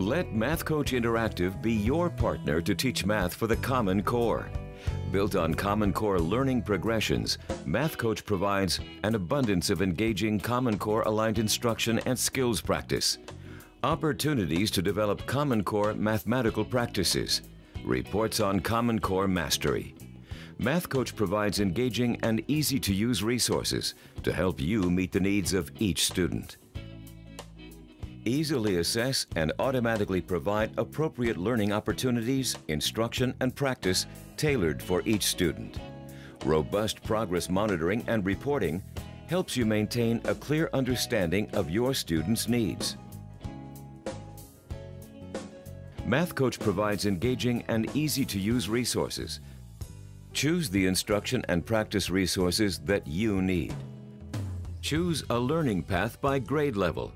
Let Math Coach Interactive be your partner to teach math for the Common Core. Built on Common Core learning progressions, Math Coach provides an abundance of engaging Common Core aligned instruction and skills practice, opportunities to develop Common Core mathematical practices, reports on Common Core mastery. Math Coach provides engaging and easy to use resources to help you meet the needs of each student easily assess and automatically provide appropriate learning opportunities, instruction, and practice tailored for each student. Robust progress monitoring and reporting helps you maintain a clear understanding of your students' needs. Math Coach provides engaging and easy-to-use resources. Choose the instruction and practice resources that you need. Choose a learning path by grade level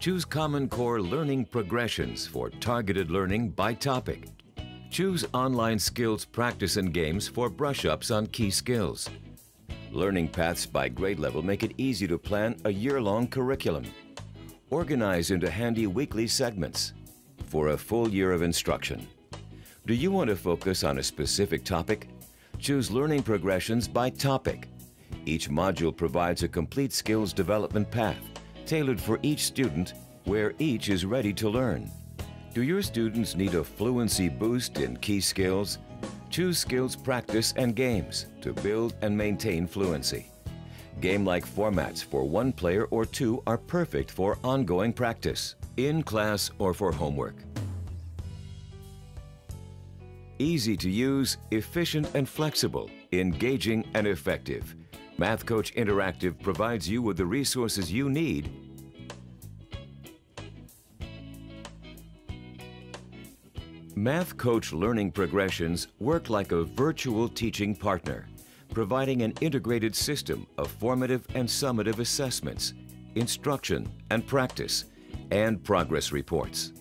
Choose Common Core Learning Progressions for targeted learning by topic. Choose online skills practice and games for brush-ups on key skills. Learning paths by grade level make it easy to plan a year-long curriculum. Organize into handy weekly segments for a full year of instruction. Do you want to focus on a specific topic? Choose learning progressions by topic. Each module provides a complete skills development path tailored for each student where each is ready to learn. Do your students need a fluency boost in key skills? Choose skills practice and games to build and maintain fluency. Game-like formats for one player or two are perfect for ongoing practice, in class or for homework. Easy to use, efficient and flexible, engaging and effective. Math Coach Interactive provides you with the resources you need Math Coach Learning Progressions work like a virtual teaching partner, providing an integrated system of formative and summative assessments, instruction and practice, and progress reports.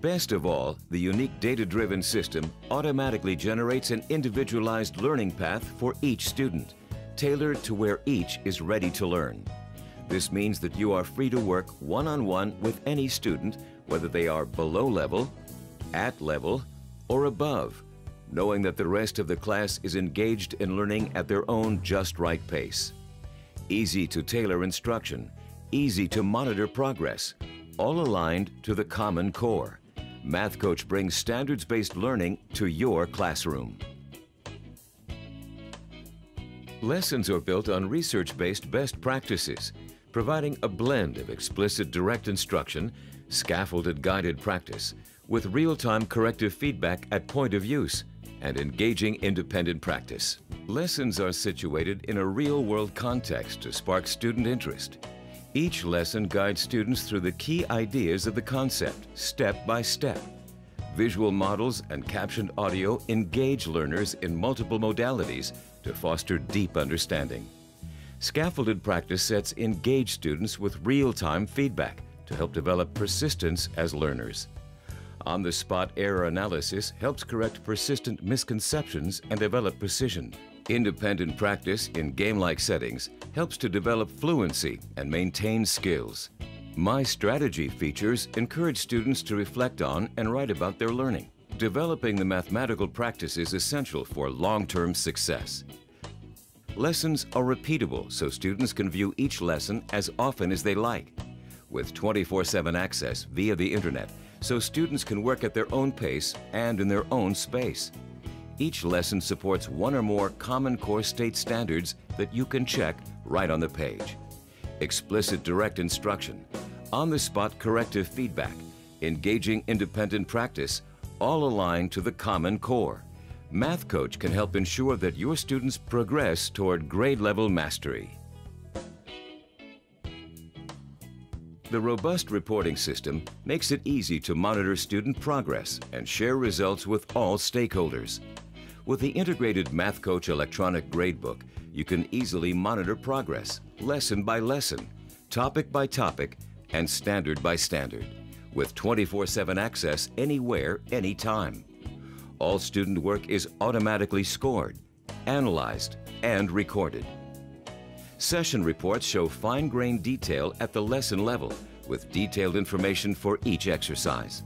Best of all, the unique data-driven system automatically generates an individualized learning path for each student, tailored to where each is ready to learn. This means that you are free to work one-on-one -on -one with any student, whether they are below level, at level, or above, knowing that the rest of the class is engaged in learning at their own just right pace. Easy to tailor instruction, easy to monitor progress, all aligned to the Common Core. Math Coach brings standards-based learning to your classroom. Lessons are built on research-based best practices, providing a blend of explicit direct instruction, scaffolded guided practice, with real-time corrective feedback at point of use and engaging independent practice. Lessons are situated in a real-world context to spark student interest. Each lesson guides students through the key ideas of the concept, step by step. Visual models and captioned audio engage learners in multiple modalities to foster deep understanding. Scaffolded practice sets engage students with real-time feedback to help develop persistence as learners. On-the-spot error analysis helps correct persistent misconceptions and develop precision. Independent practice in game-like settings helps to develop fluency and maintain skills. My Strategy features encourage students to reflect on and write about their learning. Developing the mathematical practice is essential for long-term success. Lessons are repeatable so students can view each lesson as often as they like. With 24-7 access via the internet, so students can work at their own pace and in their own space. Each lesson supports one or more Common Core state standards that you can check right on the page. Explicit direct instruction, on-the-spot corrective feedback, engaging independent practice, all aligned to the Common Core. Math Coach can help ensure that your students progress toward grade level mastery. The robust reporting system makes it easy to monitor student progress and share results with all stakeholders. With the integrated MathCoach electronic gradebook, you can easily monitor progress, lesson by lesson, topic by topic, and standard by standard, with 24-7 access anywhere, anytime. All student work is automatically scored, analyzed, and recorded. Session reports show fine-grained detail at the lesson level with detailed information for each exercise.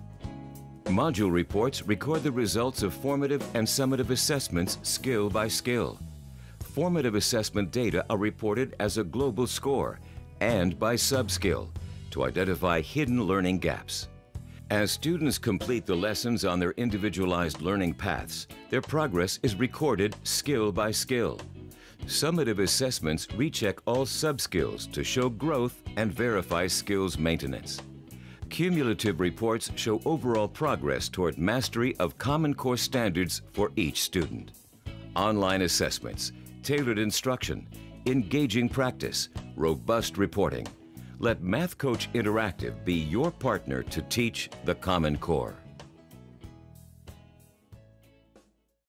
Module reports record the results of formative and summative assessments skill by skill. Formative assessment data are reported as a global score and by sub-skill to identify hidden learning gaps. As students complete the lessons on their individualized learning paths, their progress is recorded skill by skill. Summative assessments recheck all sub-skills to show growth and verify skills maintenance. Cumulative reports show overall progress toward mastery of Common Core standards for each student. Online assessments, tailored instruction, engaging practice, robust reporting. Let Math Coach Interactive be your partner to teach the Common Core.